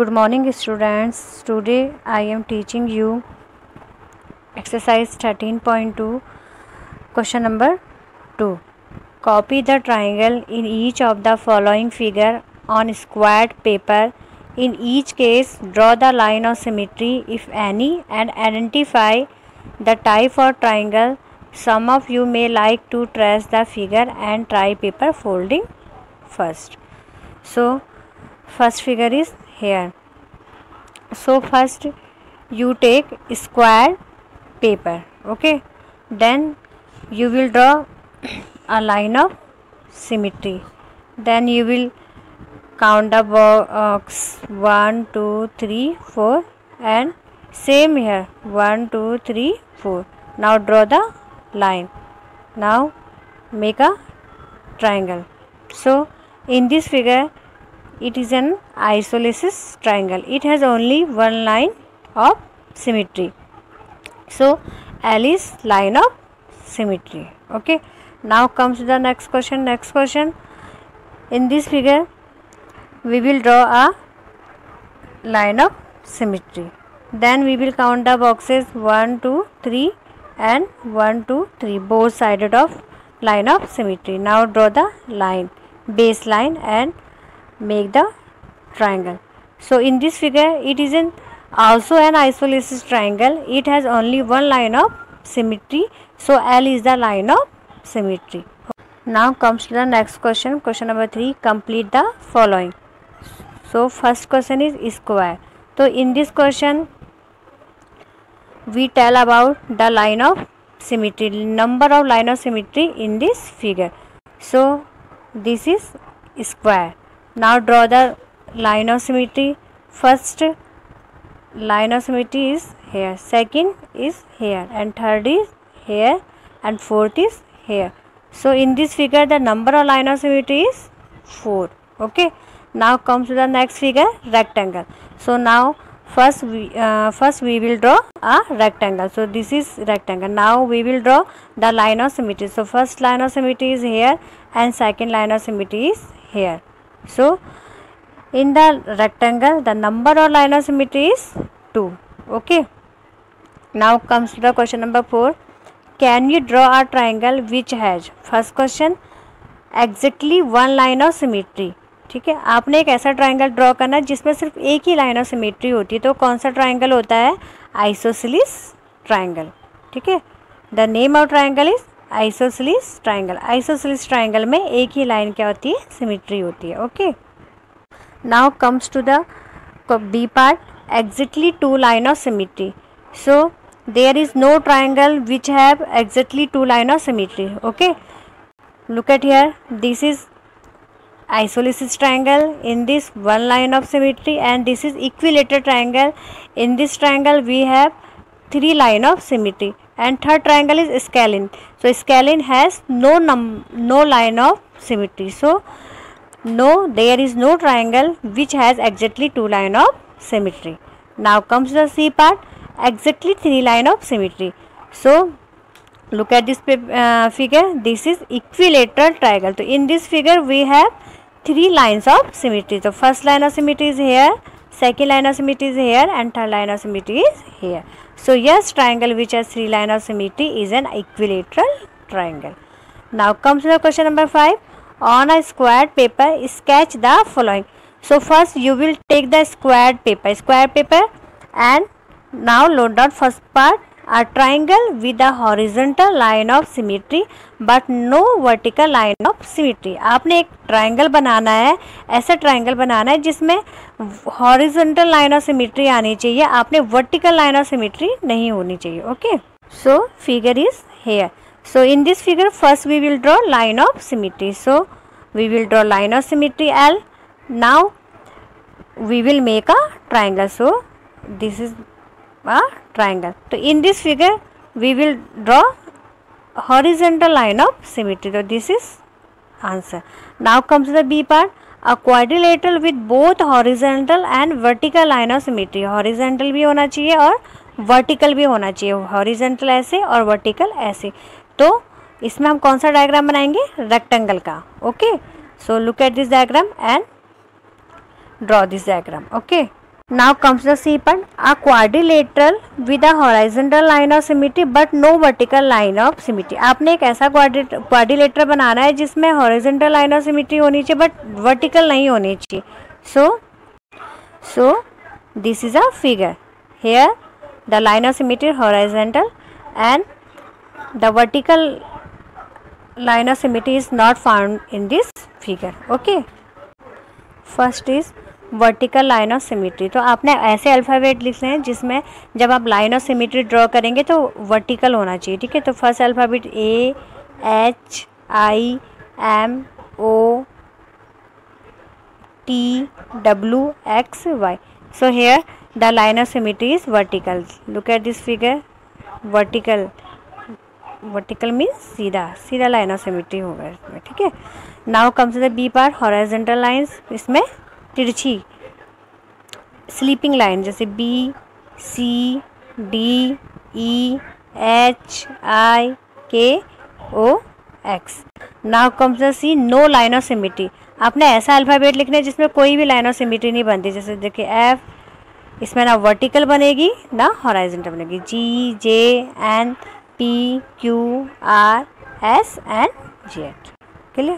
good morning students. Today i am teaching you exercise 13.2 question number 2 copy the triangle in each of the following figure on squared paper. In each case draw the line of symmetry if any and identify the type of triangle. Some of you may like to trace the figure and try paper folding first. So first figure is here. So first you take square paper okay? Then you will draw a line of symmetry. Then you will count the box uh, 1 2 3 4 and same here 1 2 3 4 now draw the line. Now make a triangle. So in this figure it is an isosceles triangle. It has only one line of symmetry. So l is line of symmetry. Okay. Now comes the next question. Next question. In this figure we will draw a line of symmetry. Then we will count the boxes 1 2 3 and 1 2 3 both sided of line of symmetry. Now draw the line baseline and make the triangle. So in this figure it is an also an isosceles triangle. It has only one line of symmetry. So l is the line of symmetry. Now comes to the next question. Question number 3 complete the following. So first question is square. So in this question we tell about the line of symmetry number of line of symmetry in this figure. So this is square now draw the line of symmetry. First line of symmetry is here. Second is here. And third is here. And fourth is here. So in this figure the number of line of symmetry is 4 okay? Now comes to the next figure rectangle. So now first we uh, first we will draw a rectangle. So this is rectangle. Now we will draw the line of symmetry. So first line of symmetry is here and second line of symmetry is here so in the rectangle the number of line of symmetry is 2. Okay. Now comes to the question number 4. Can you draw a triangle which has first question exactly one line of symmetry ठीक है आपने एक ऐसा triangle draw करना है जिसमें सिर्फ़ एक ही लाइन ऑफ़ सिमेट्री होती है तो कौन सा ट्राइंगल होता है आइसोसिलिस ट्राइंगल ठीक है the name of triangle is isosceles triangle isosceles triangle में एक ही लाइन क्या होती है सिमेट्री होती है okay now comes to the b part exactly two line of symmetry so there is no triangle which have exactly two line of symmetry okay look at here this is isosceles triangle in this one line of symmetry and this is equilateral triangle in this triangle we have three line of symmetry and third triangle is scalene. So scalene has no num no line of symmetry. So no there is no triangle which has exactly two line of symmetry. Now comes the c part. Exactly three line of symmetry. So look at this uh, figure. This is equilateral triangle. So in this figure we have three lines of symmetry. So first line of symmetry is here second line of symmetry is here and third line of symmetry is here. So yes triangle which has three line of symmetry is an equilateral triangle. Now comes the question number 5 on a squared paper sketch the following. So first you will take the squared paper square paper and now load down first part a triangle with a horizontal line of symmetry but no vertical line of symmetry आपने एक triangle बनाना है ऐसा triangle बनाना है जिसमें horizontal line of symmetry आनी चाहिए आपने vertical line of symmetry नहीं होनी चाहिए okay so figure is here so in this figure first we will draw line of symmetry so we will draw line of symmetry l now we will make a triangle so this is a triangle so in this figure we will draw horizontal line of symmetry so this is answer now comes the b part a quadrilateral with both horizontal and vertical line of symmetry horizontal भी होना चाहिए और vertical भी होना चाहिए horizontal ऐसे और vertical ऐसे तो इसमें हम कौन सा डायग्राम बनाएँगे रेक्टेंगल का okay so look at this diagram and draw this diagram okay now comes the C part a quadrilateral with a horizontal line of symmetry but no vertical line of symmetry आपने एक ऐसा quadrilateral बनाना है जिसमें horizontal line of symmetry होनी चाहिए but vertical नहीं होनी चाहिए so so this is a figure here the line of symmetry horizontal and the vertical line of symmetry is not found in this figure okay first is vertical line of symmetry तो आपने ऐसे alphabet लिखने हैं जिसमें जब आप line of symmetry draw करेंगे तो वर्टिकल होना चाहिए, ठीक है? तो first alphabet A H I M O T W X Y so here the line of symmetry is vertical look at this figure vertical vertical means सीधा सीधा line of symmetry होगा इसमें, ठीक है? Now comes the B part horizontal lines इसमें तिरछी। Sleeping line जैसे B C D E H I K O X now comes C no line of symmetry आपने ऐसा अल्फ़ाबेट लिखना है जिसमें कोई भी लाइन ऑफ़ सिमिट्री नहीं बनती। जैसे देखिए एफ़ इसमें ना वर्टिकल बनेगी ना हॉराइजेंटल बनेगी। G J N P, Q, R, S and Z. Clear?